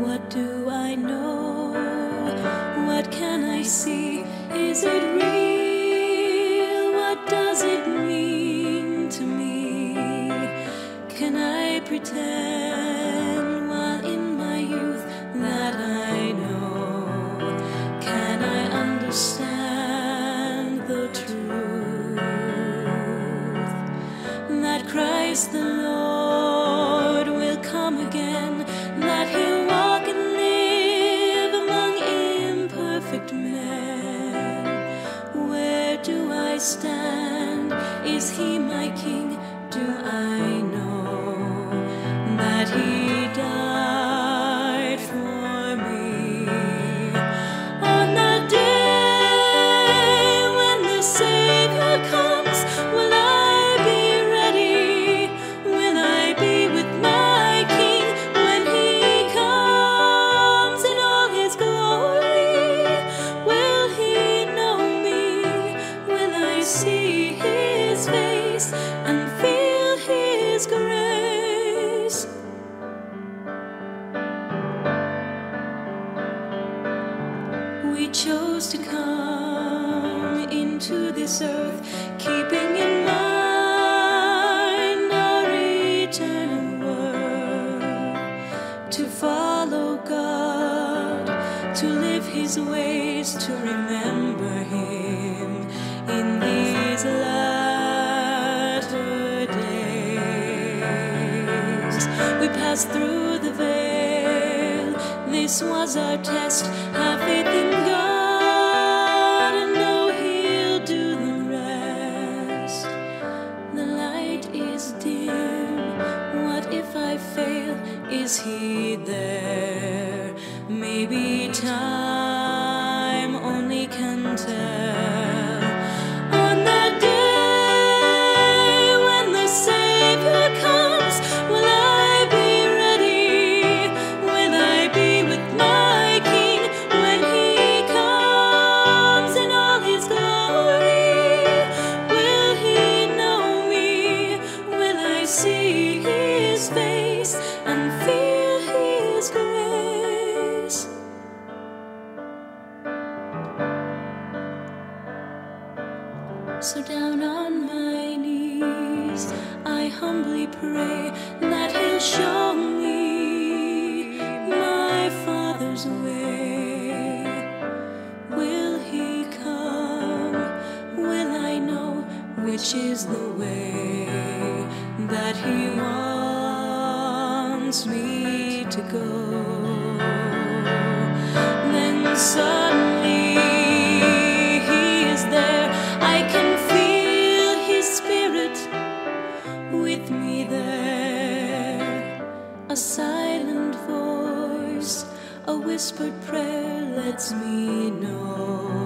What do I know? What can I see? Is it real? What does it mean to me? Can I pretend while in my youth that I know? Can I understand the truth that Christ the Lord do stand? Is He my King? Do I know that He died for me? On that day when the Savior comes, We chose to come into this earth, keeping in mind our eternal worth. To follow God, to live His ways, to remember Him in these latter days. We passed through the veil, this was our test. Have faith in Is He there? Maybe time His grace? So down on my knees, I humbly pray that He'll show me my Father's way. Will He come? Will I know which is the way that He wants me A silent voice, a whispered prayer lets me know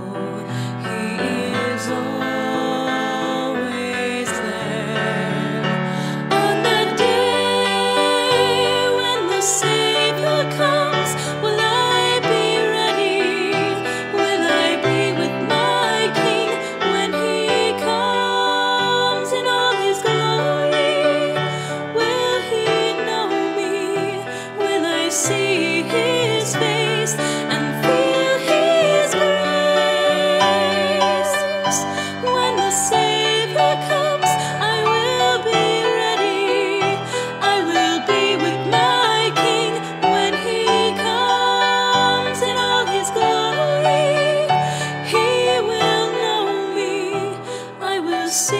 see